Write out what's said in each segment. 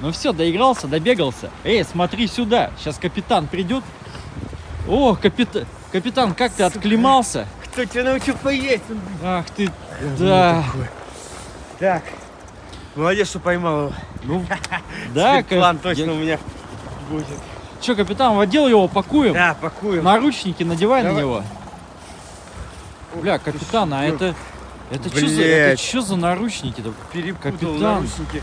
Ну все, доигрался, добегался. Эй, смотри сюда. Сейчас капитан придет. О, капитан. Капитан, как ты отклемался? Кто тебя научил поесть? Ах ты, да. Так. Молодец, что поймал его. Ну, да, план точно я- у меня будет. Че, капитан, в отдел его пакуем? Да, пакуем. Наручники надевай на Давай. него. Бля, капитан, а это... Это что за, это чё за наручники-то? Перепутал Капитан. наручники.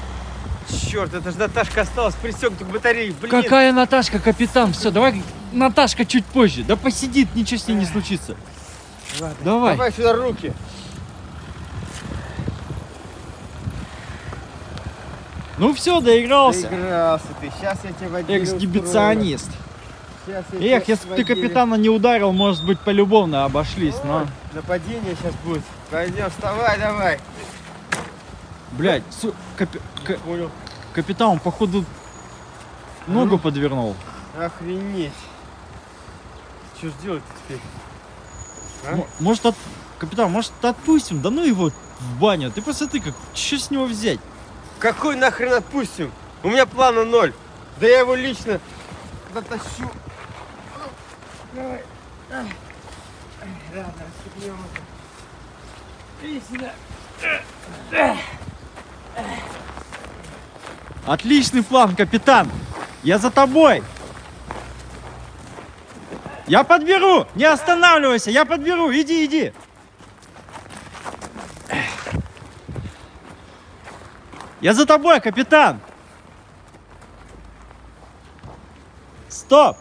Черт, это же Наташка осталась пристегнута к батарее. Блин. Какая Наташка, капитан? Все, давай Наташка чуть позже. Да посидит, ничего с ней не случится. Ладно. Давай. Давай сюда руки. Ну все, доигрался. Доигрался ты. Сейчас я тебя в отделе Эксгибиционист. я Эх, если бы ты капитана не ударил, может быть, полюбовно обошлись, но... Ой, Нападение сейчас будет. Пойдем, вставай, давай. Блядь, су- капи- ка- Понял. капитан, он, походу, ногу Ну. подвернул. Охренеть. Что ж делать теперь? А? Может, от... капитан, может, отпустим? Да ну его в баню. Ты посмотри, как... Что с него взять? Какой нахрен отпустим? У меня плана ноль. Да я его лично дотащу. Давай. Ай. Ай, Ладно, расстегнем это. Иди сюда. Отличный план, капитан. Я за тобой. Я подберу. Не останавливайся. Я подберу. Иди, иди. Я за тобой, капитан. Стоп.